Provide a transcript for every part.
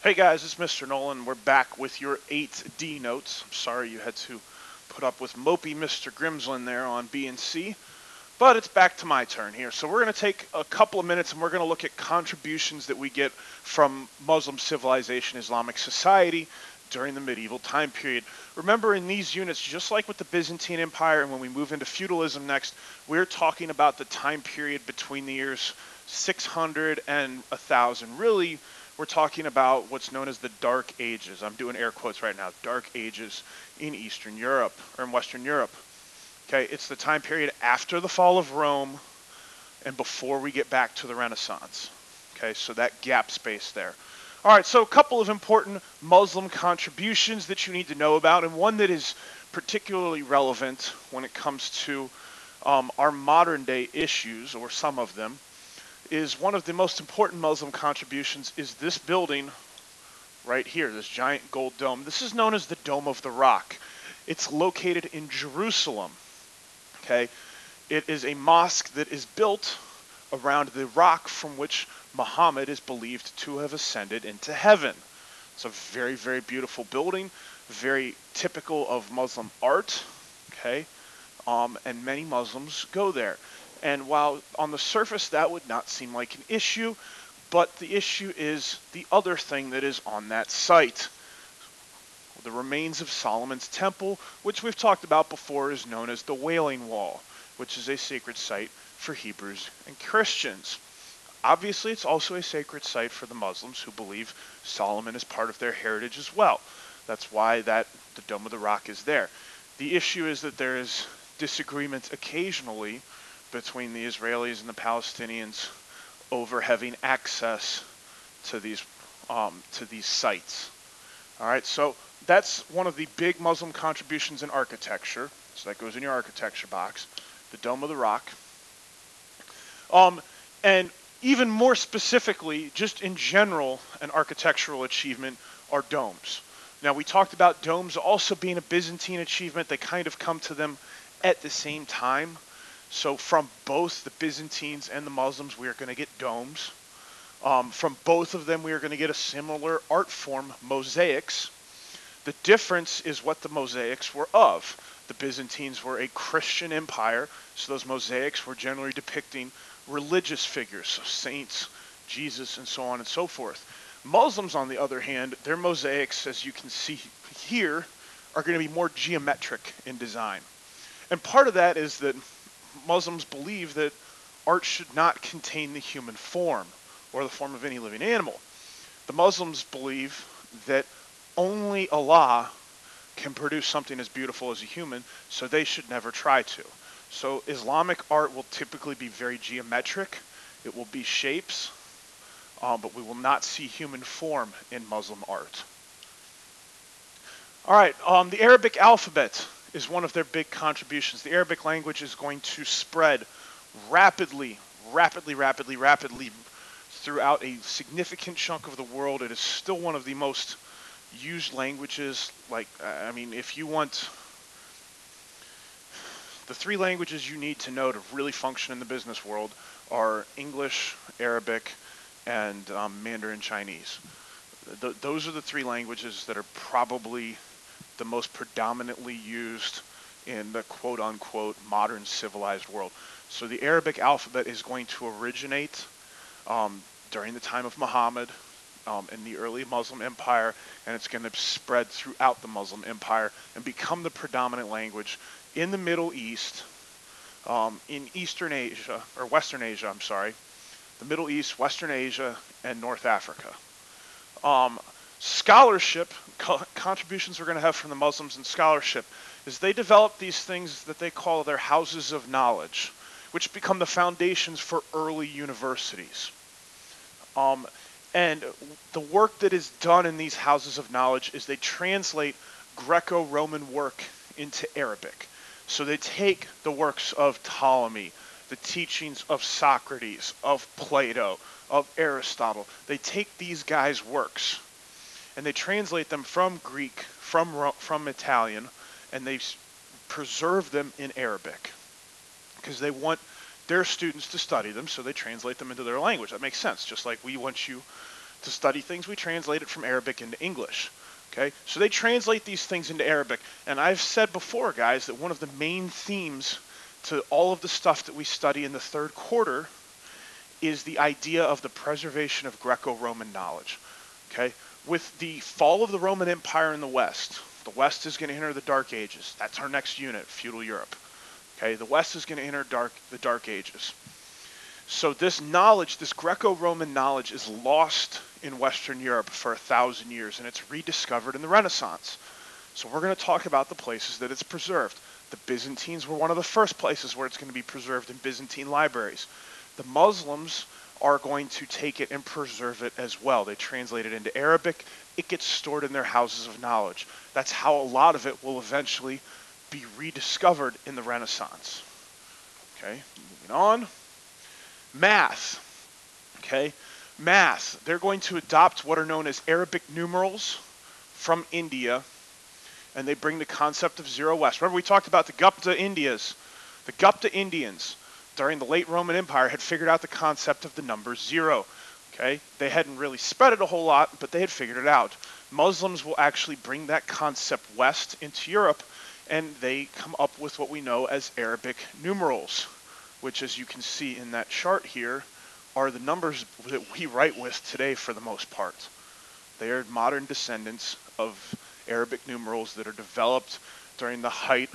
Hey guys, it's Mr. Nolan. We're back with your 8D notes. I'm sorry you had to put up with mopey Mr. Grimsland there on B and C, but it's back to my turn here. So we're going to take a couple of minutes and we're going to look at contributions that we get from Muslim civilization, Islamic society during the medieval time period. Remember in these units, just like with the Byzantine Empire and when we move into feudalism next, we're talking about the time period between the years 600 and 1000. Really, we're talking about what's known as the Dark Ages. I'm doing air quotes right now, Dark Ages in Eastern Europe or in Western Europe. Okay, it's the time period after the fall of Rome and before we get back to the Renaissance. Okay, so that gap space there. All right, so a couple of important Muslim contributions that you need to know about, and one that is particularly relevant when it comes to um, our modern day issues, or some of them, is one of the most important Muslim contributions is this building right here, this giant gold dome. This is known as the Dome of the Rock. It's located in Jerusalem. Okay, it is a mosque that is built around the rock from which Muhammad is believed to have ascended into heaven. It's a very, very beautiful building, very typical of Muslim art. Okay, um, and many Muslims go there. And while on the surface that would not seem like an issue, but the issue is the other thing that is on that site. The remains of Solomon's temple, which we've talked about before, is known as the Wailing Wall, which is a sacred site for Hebrews and Christians. Obviously, it's also a sacred site for the Muslims who believe Solomon is part of their heritage as well. That's why that the Dome of the Rock is there. The issue is that there is disagreement occasionally between the Israelis and the Palestinians over having access to these um, to these sites. All right, so that's one of the big Muslim contributions in architecture. So that goes in your architecture box, the Dome of the Rock. Um, and even more specifically, just in general, an architectural achievement are domes. Now, we talked about domes also being a Byzantine achievement. They kind of come to them at the same time. So from both the Byzantines and the Muslims, we are going to get domes. Um, from both of them, we are going to get a similar art form, mosaics. The difference is what the mosaics were of. The Byzantines were a Christian empire, so those mosaics were generally depicting religious figures, so saints, Jesus, and so on and so forth. Muslims, on the other hand, their mosaics, as you can see here, are going to be more geometric in design. And part of that is that Muslims believe that art should not contain the human form or the form of any living animal. The Muslims believe that only Allah can produce something as beautiful as a human, so they should never try to. So Islamic art will typically be very geometric. It will be shapes, um, but we will not see human form in Muslim art. All right, um, the Arabic alphabet is one of their big contributions. The Arabic language is going to spread rapidly, rapidly, rapidly, rapidly throughout a significant chunk of the world. It is still one of the most used languages. Like, I mean, if you want the three languages you need to know to really function in the business world are English, Arabic, and um, Mandarin Chinese. Th- those are the three languages that are probably the most predominantly used in the quote unquote modern civilized world. So the Arabic alphabet is going to originate um, during the time of Muhammad um, in the early Muslim empire, and it's going to spread throughout the Muslim empire and become the predominant language in the Middle East, um, in Eastern Asia, or Western Asia, I'm sorry, the Middle East, Western Asia, and North Africa. Um, scholarship co- contributions we're going to have from the Muslims in scholarship is they develop these things that they call their houses of knowledge, which become the foundations for early universities. Um, and the work that is done in these houses of knowledge is they translate Greco Roman work into Arabic. So they take the works of Ptolemy, the teachings of Socrates, of Plato, of Aristotle. They take these guys' works and they translate them from Greek, from from Italian, and they preserve them in Arabic because they want their students to study them, so they translate them into their language. That makes sense. Just like we want you to study things, we translate it from Arabic into English. Okay, so they translate these things into Arabic, and I've said before, guys, that one of the main themes to all of the stuff that we study in the third quarter is the idea of the preservation of Greco-Roman knowledge. Okay, with the fall of the Roman Empire in the West, the West is going to enter the Dark Ages. That's our next unit, feudal Europe. Okay, the West is going to enter dark the Dark Ages. So this knowledge, this Greco-Roman knowledge, is lost in Western Europe for a thousand years, and it's rediscovered in the Renaissance. So we're going to talk about the places that it's preserved. The Byzantines were one of the first places where it's going to be preserved in Byzantine libraries. The Muslims are going to take it and preserve it as well. They translate it into Arabic. It gets stored in their houses of knowledge. That's how a lot of it will eventually be rediscovered in the Renaissance. Okay, moving on. Math. Okay, math. They're going to adopt what are known as Arabic numerals from India, and they bring the concept of zero west. Remember, we talked about the Gupta Indias. The Gupta Indians during the late Roman Empire had figured out the concept of the number zero. Okay, they hadn't really spread it a whole lot, but they had figured it out. Muslims will actually bring that concept west into Europe, and they come up with what we know as Arabic numerals, which, as you can see in that chart here, are the numbers that we write with today for the most part. They are modern descendants of Arabic numerals that are developed during the height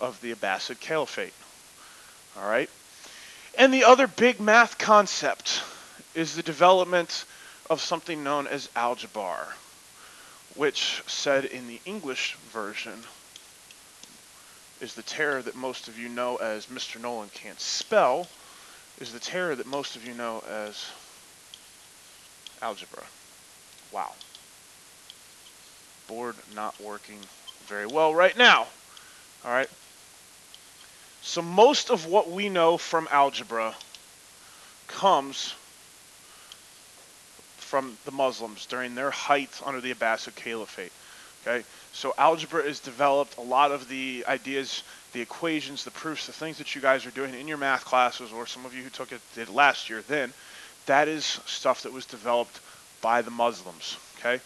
of the Abbasid Caliphate. All right? And the other big math concept is the development of something known as algebra, which said in the English version is the terror that most of you know as Mr. Nolan can't spell, is the terror that most of you know as algebra. Wow. Board not working very well right now. All right. So most of what we know from algebra comes from the Muslims during their height under the Abbasid Caliphate. Okay, so algebra is developed. A lot of the ideas, the equations, the proofs, the things that you guys are doing in your math classes, or some of you who took it did last year, then that is stuff that was developed by the Muslims. Okay,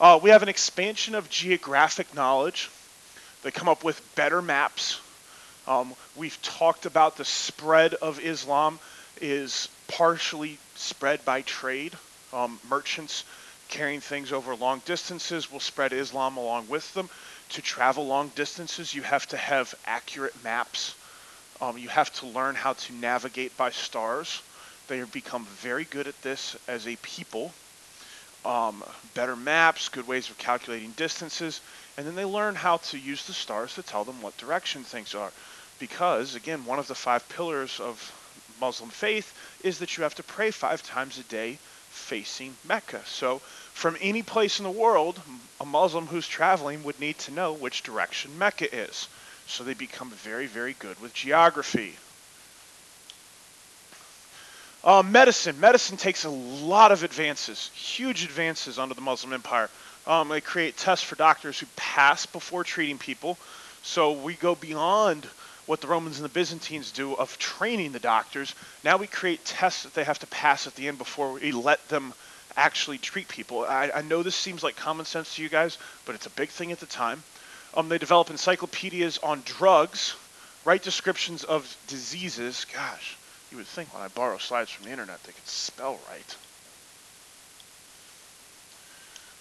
uh, we have an expansion of geographic knowledge. They come up with better maps. Um, we've talked about the spread of Islam is partially spread by trade. Um, merchants carrying things over long distances will spread Islam along with them. To travel long distances, you have to have accurate maps. Um, you have to learn how to navigate by stars. They have become very good at this as a people. Um, better maps, good ways of calculating distances, and then they learn how to use the stars to tell them what direction things are. Because, again, one of the five pillars of Muslim faith is that you have to pray five times a day facing Mecca. So from any place in the world, a Muslim who's traveling would need to know which direction Mecca is. So they become very, very good with geography. Uh, medicine. Medicine takes a lot of advances, huge advances under the Muslim Empire. Um, they create tests for doctors who pass before treating people. So we go beyond what the Romans and the Byzantines do of training the doctors. Now we create tests that they have to pass at the end before we let them actually treat people. I, I know this seems like common sense to you guys, but it's a big thing at the time. Um, they develop encyclopedias on drugs, write descriptions of diseases. Gosh, you would think when I borrow slides from the internet they could spell right.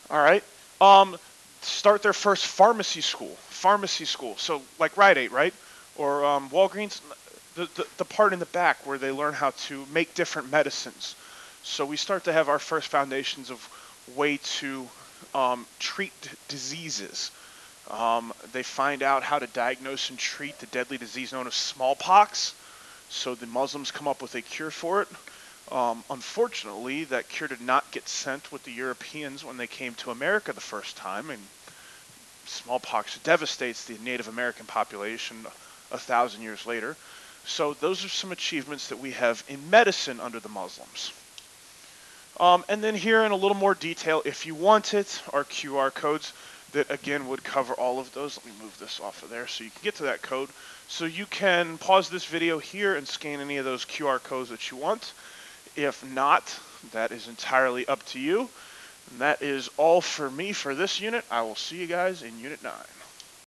All right. Um, start their first pharmacy school. Pharmacy school. So like Rite Aid, right? Or um, Walgreens, the, the, the part in the back where they learn how to make different medicines. So we start to have our first foundations of way to um, treat diseases. Um, they find out how to diagnose and treat the deadly disease known as smallpox. So the Muslims come up with a cure for it. Um, unfortunately, that cure did not get sent with the Europeans when they came to America the first time, and smallpox devastates the Native American population a thousand years later. So those are some achievements that we have in medicine under the Muslims. Um, and then here in a little more detail, if you want it, are QR codes that again would cover all of those. Let me move this off of there so you can get to that code. So you can pause this video here and scan any of those QR codes that you want. If not, that is entirely up to you. And that is all for me for this unit. I will see you guys in Unit 9.